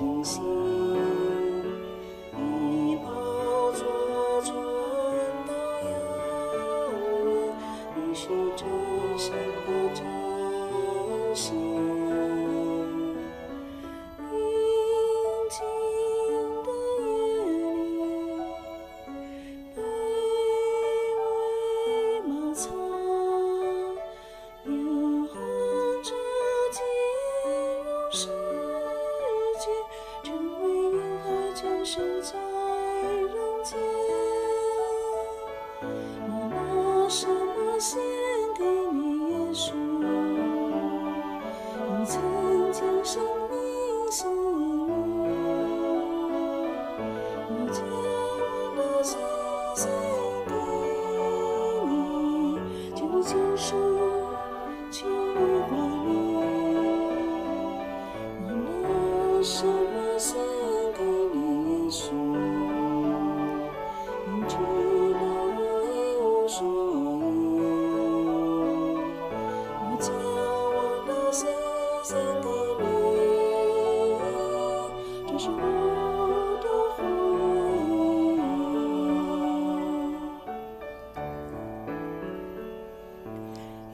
星星。献给你，耶稣？你曾将生命赐予，我将我的心献给你，就接受求你管理。我拿什星星的美，这是我的回忆。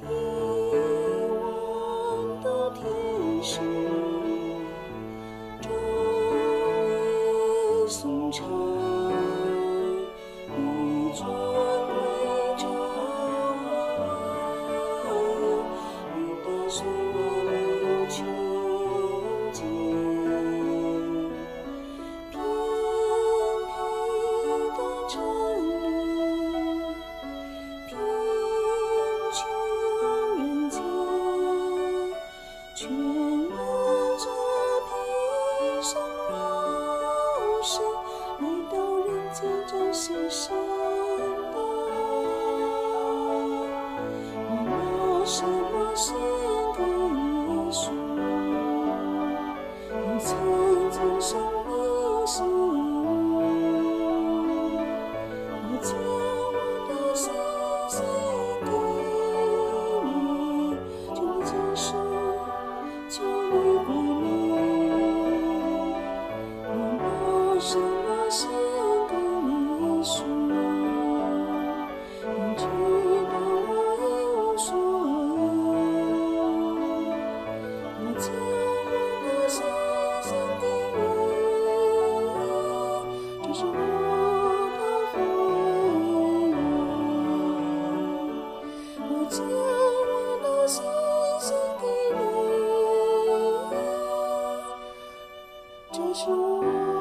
一望的天使，只为送茶。是，来到人间找牺牲的。我拿什么献给耶稣？什么你说？我一无所。我将我的心献给你，这是我的回。我将我的心献给你，这是我。